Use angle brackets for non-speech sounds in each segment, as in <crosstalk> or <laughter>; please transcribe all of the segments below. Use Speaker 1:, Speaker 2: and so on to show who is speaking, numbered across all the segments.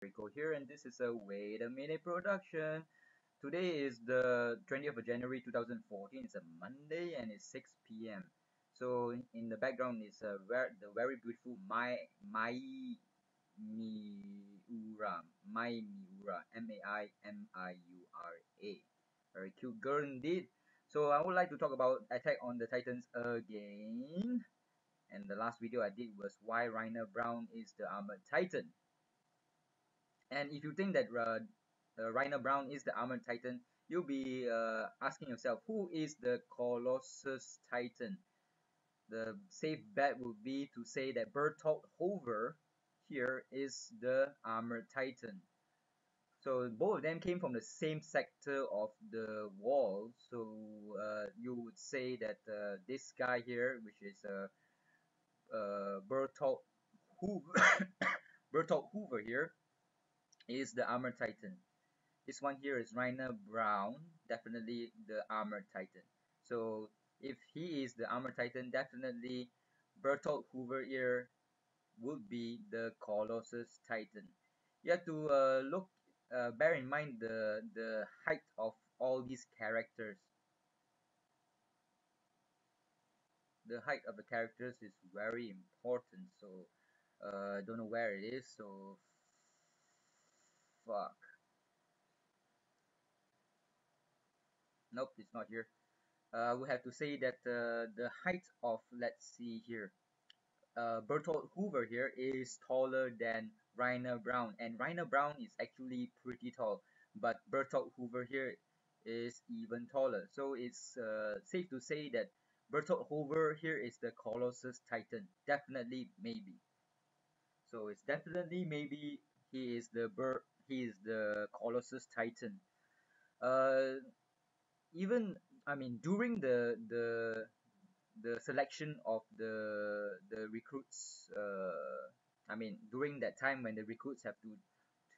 Speaker 1: Rico here and this is a wait a minute production. Today is the 20th of January 2014. It's a Monday and it's 6 p.m. So in the background is a the very beautiful Mai Mai Miura Mai Miura M A I M I U R A. Very cute girl indeed. So I would like to talk about Attack on the Titans again. And the last video I did was why Reiner Braun is the armored titan. And if you think that uh, uh, Braun is the armored titan, you'll be uh, asking yourself, who is the Colossus Titan? The safe bet would be to say that Bertolt Hoover here is the armored titan. So both of them came from the same sector of the wall. So uh, you would say that uh, this guy here, which is uh, uh, Bertolt Hoover, <coughs> Bertolt Hoover here, is the Armor titan. This one here is Reiner Braun, definitely the Armor titan. So if he is the Armor titan, definitely Bertolt Hoover here would be the Colossus Titan. You have to uh, look, uh, bear in mind the the height of all these characters. The height of the characters is very important. So uh, I don't know where it is. So fuck. Nope, it's not here. Uh, we have to say that uh, the height of, let's see here, uh, Bertolt Hoover here is taller than Reiner Braun. and Reiner Braun is actually pretty tall, but Bertolt Hoover here is even taller. So it's uh, safe to say that Bertolt Hoover here is the Colossus Titan. Definitely, maybe. So it's definitely maybe he is the Ber he is the Colossus Titan. Uh, even I mean during the the the selection of the the recruits. Uh, I mean during that time when the recruits have to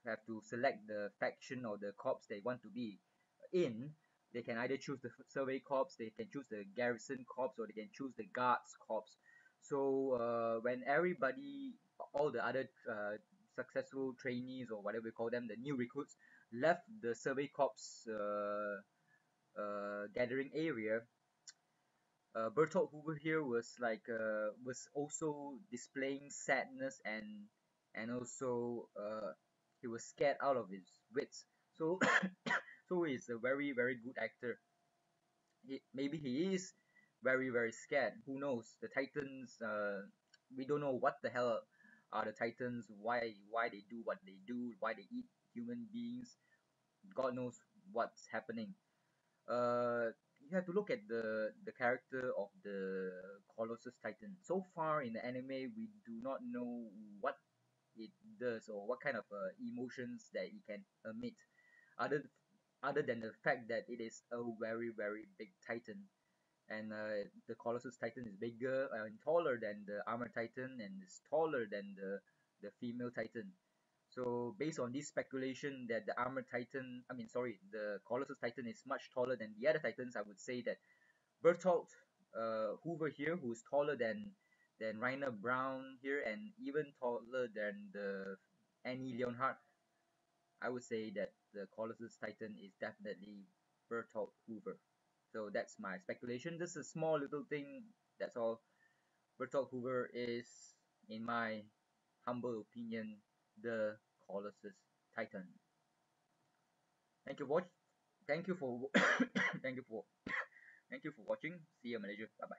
Speaker 1: have to select the faction or the corps they want to be in. They can either choose the survey corps, they can choose the garrison corps, or they can choose the guards corps. So uh, when everybody, all the other uh, successful trainees or whatever we call them, the new recruits, left the survey corps uh, uh, gathering area, uh, Bertolt Hoover here was like uh, was also displaying sadness and and also uh, he was scared out of his wits. So <coughs> so he's a very very good actor. He, maybe he is very very scared. Who knows? The Titans. Uh, we don't know what the hell are the titans why why they do what they do why they eat human beings. God knows what's happening. Uh you have to look at the the character of the colossus titan. So far in the anime we do not know what it does or what kind of uh, emotions that it can emit other other than the fact that it is a very very big titan and uh, the Colossus Titan is bigger and taller than the Armor Titan and is taller than the the female Titan. So based on this speculation that the Armor Titan, I mean sorry, the Colossus Titan is much taller than the other Titans, I would say that Bertolt uh, Hoover here, who is taller than than Reiner Braun here and even taller than the Annie Leonhart, I would say that the Colossus Titan is definitely Bertolt Hoover. That's my speculation. This is a small little thing. That's all. Bertolt Hoover is, in my humble opinion, the Colossus Titan. Thank you for watch. Thank you for. <coughs> thank you for. <coughs> thank you for watching. See you, Malaysia. Bye bye.